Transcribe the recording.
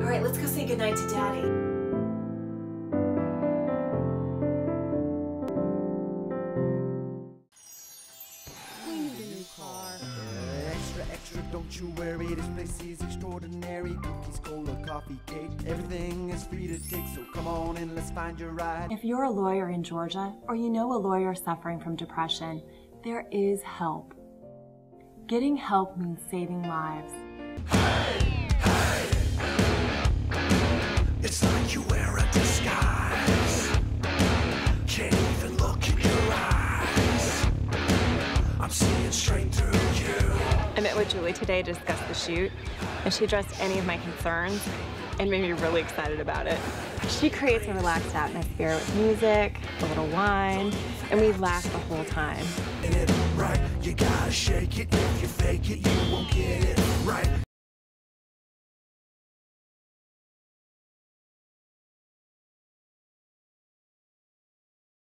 All right, let's go say goodnight to Daddy. We need a new car. Extra, extra, don't you worry. This place is extraordinary. Cookies, cola, coffee, cake. Everything is free to take, so come on and let's find your ride. If you're a lawyer in Georgia or you know a lawyer suffering from depression, there is help. Getting help means saving lives. I met with Julie today to discuss the shoot, and she addressed any of my concerns and made me really excited about it. She creates a relaxed atmosphere with music, a little wine, and we laugh the whole time.